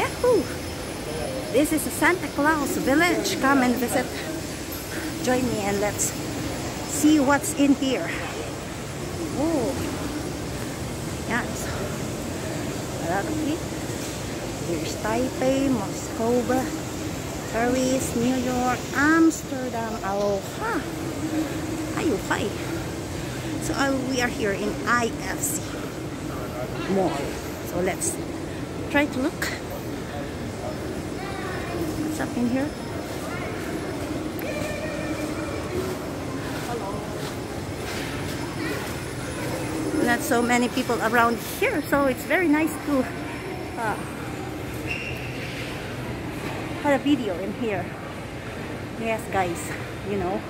Yahoo! This is a Santa Claus village. Come and visit. Join me and let's see what's in here. Oh, yeah. So. Here's Taipei, Moscow, Paris, New York, Amsterdam, Aloha. Ayuhai. So uh, we are here in IFC Mall. So let's try to look. Up in here? Not so many people around here, so it's very nice to uh, have a video in here. Yes, guys, you know,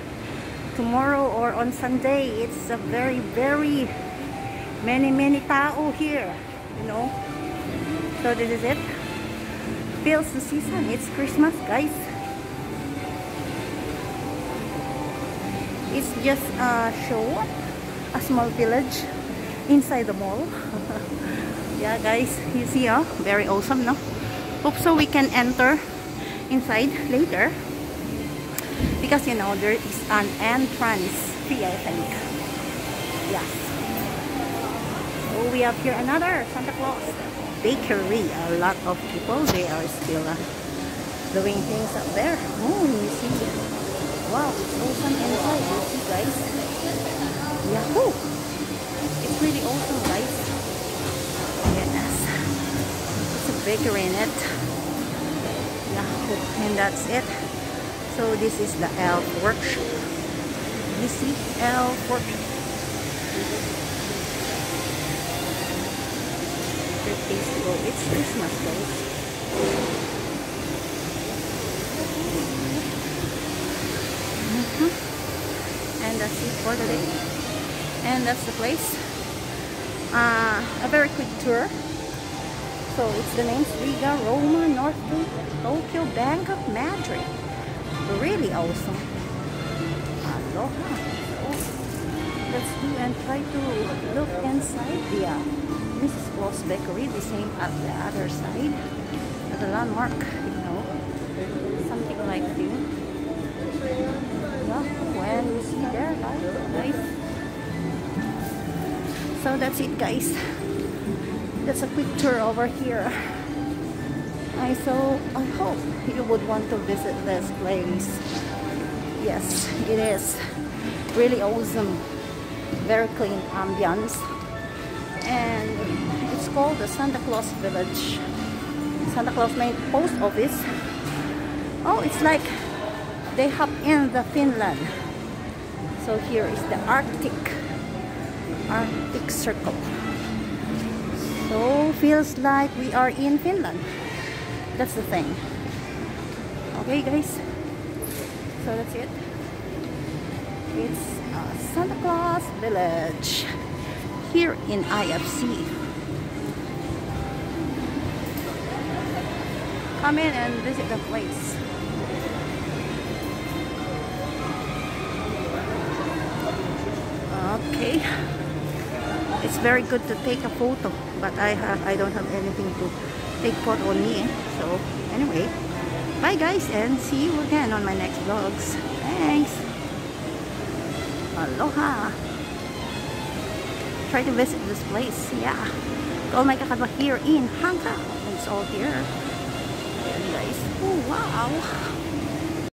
tomorrow or on Sunday, it's a very, very many, many tao here, you know. So this is it. Feels the season. It's Christmas, guys. It's just a show, a small village inside the mall. yeah, guys, you see, huh? Very awesome, no? Hope so we can enter inside later because you know there is an entrance fee I think yes so we have here another Santa Claus bakery a lot of people they are still uh, doing things up there. Oh you see. Wow it's awesome inside you see guys? Yahoo! It's really awesome guys. Yes. It's a bakery in it. Yahoo and that's it. So this is the elf workshop. You see elf workshop good place to go it's christmas guys mm -hmm. and that's it for today and that's the place uh, a very quick tour so it's the names Riga, Roma, North Tokyo, Bangkok, Madrid really awesome. Aloha. let's do and try to look the Bakery, the same at the other side. At the landmark, you know. Something like this. Yeah, when see there, guys. So that's it guys. That's a quick tour over here. I so I hope you would want to visit this place. Yes, it is really awesome. Very clean ambience. And called the Santa Claus Village. Santa Claus main post office. Oh, it's like they hop in the Finland. So here is the Arctic Arctic Circle. So feels like we are in Finland that's the thing okay guys so that's it it's uh, Santa Claus village here in IFC come in and visit the place. Okay. It's very good to take a photo but I have I don't have anything to take photo on me so anyway. Bye guys and see you again on my next vlogs. Thanks. Aloha. Try to visit this place. Yeah. All my kakadwa here in Hong Kong. It's all here guys oh wow